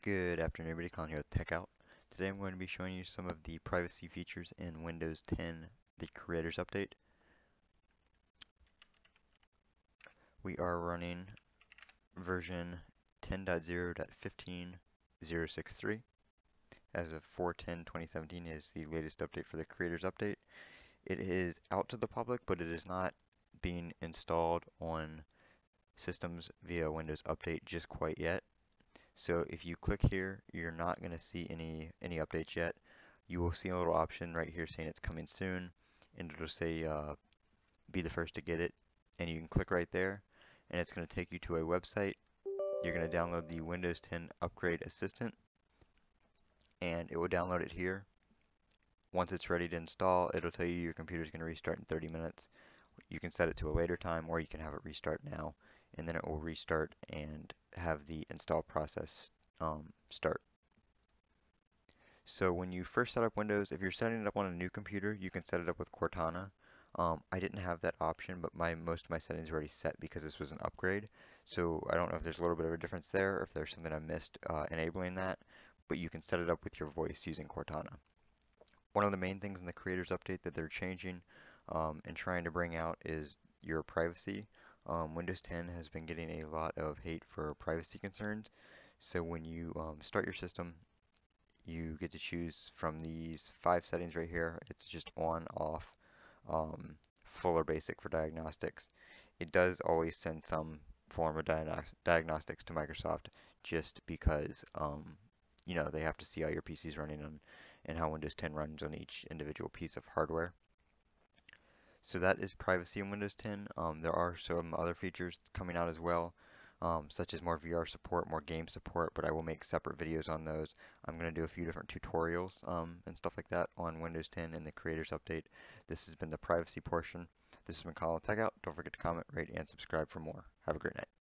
Good afternoon everybody, Colin here with TechOut. Today I'm going to be showing you some of the privacy features in Windows 10, the Creators Update. We are running version 10.0.15.063. As of 4.10.2017 is the latest update for the Creators Update. It is out to the public, but it is not being installed on systems via Windows Update just quite yet. So if you click here, you're not going to see any, any updates yet. You will see a little option right here saying it's coming soon, and it'll say uh, be the first to get it. And you can click right there, and it's going to take you to a website. You're going to download the Windows 10 Upgrade Assistant, and it will download it here. Once it's ready to install, it'll tell you your computer is going to restart in 30 minutes. You can set it to a later time, or you can have it restart now and then it will restart and have the install process um, start. So when you first set up Windows, if you're setting it up on a new computer, you can set it up with Cortana. Um, I didn't have that option, but my most of my settings are already set because this was an upgrade. So I don't know if there's a little bit of a difference there, or if there's something I missed uh, enabling that, but you can set it up with your voice using Cortana. One of the main things in the Creators Update that they're changing um, and trying to bring out is your privacy. Um, Windows 10 has been getting a lot of hate for privacy concerns. So when you um, start your system, you get to choose from these five settings right here. It's just on, off, um, full or basic for diagnostics. It does always send some form of diagnostics to Microsoft just because um, you know they have to see how your PC is running on, and how Windows 10 runs on each individual piece of hardware. So that is privacy in Windows 10. Um, there are some other features coming out as well, um, such as more VR support, more game support, but I will make separate videos on those. I'm going to do a few different tutorials um, and stuff like that on Windows 10 and the Creators Update. This has been the privacy portion. This has been Colin Out. Don't forget to comment, rate, and subscribe for more. Have a great night.